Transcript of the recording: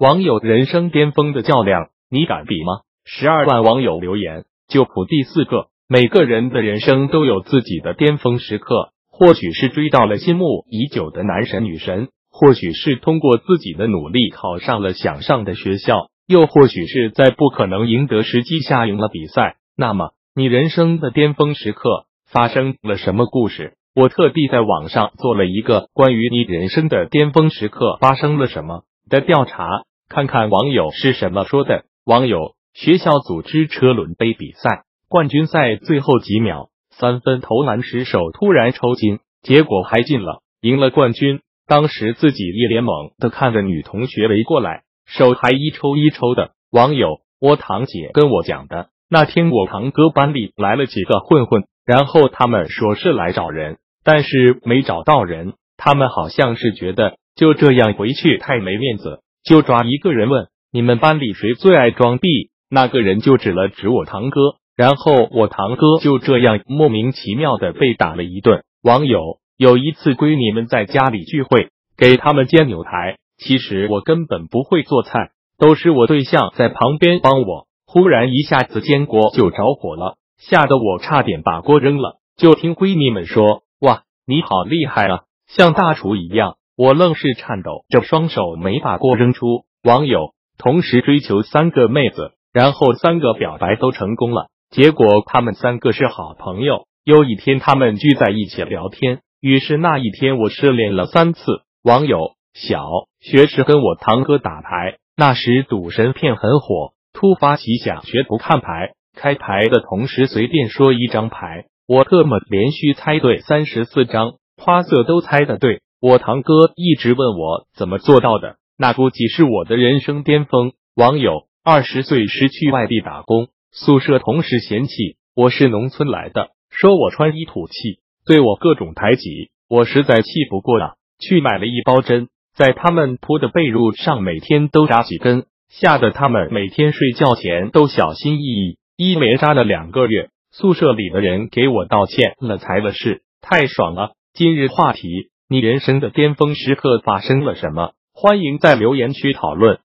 网友人生巅峰的较量，你敢比吗？十二万网友留言就谱第四个。每个人的人生都有自己的巅峰时刻，或许是追到了心目已久的男神女神，或许是通过自己的努力考上了想上的学校，又或许是在不可能赢得时机下赢了比赛。那么，你人生的巅峰时刻发生了什么故事？我特地在网上做了一个关于你人生的巅峰时刻发生了什么的调查，看看网友是什么说的。网友：学校组织车轮杯比赛。冠军赛最后几秒，三分投篮时手突然抽筋，结果还进了，赢了冠军。当时自己一脸懵的看着女同学围过来，手还一抽一抽的。网友：我堂姐跟我讲的，那天我堂哥班里来了几个混混，然后他们说是来找人，但是没找到人，他们好像是觉得就这样回去太没面子，就抓一个人问你们班里谁最爱装逼，那个人就指了指我堂哥。然后我堂哥就这样莫名其妙的被打了一顿。网友有一次闺女们在家里聚会，给他们煎牛排。其实我根本不会做菜，都是我对象在旁边帮我。忽然一下子煎锅就着火了，吓得我差点把锅扔了。就听闺蜜们说：“哇，你好厉害啊，像大厨一样。”我愣是颤抖着双手没把锅扔出。网友同时追求三个妹子，然后三个表白都成功了。结果他们三个是好朋友。有一天，他们聚在一起聊天，于是那一天我失恋了三次。网友小学时跟我堂哥打牌，那时赌神片很火，突发奇想学不看牌，开牌的同时随便说一张牌，我特么连续猜对三十四张，花色都猜的对。我堂哥一直问我怎么做到的，那估计是我的人生巅峰。网友二十岁时去外地打工。宿舍同事嫌弃我是农村来的，说我穿衣土气，对我各种排挤，我实在气不过了，去买了一包针，在他们铺的被褥上每天都扎几根，吓得他们每天睡觉前都小心翼翼，一连扎了两个月。宿舍里的人给我道歉了才了事，太爽了。今日话题：你人生的巅峰时刻发生了什么？欢迎在留言区讨论。